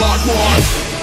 Walk, walk.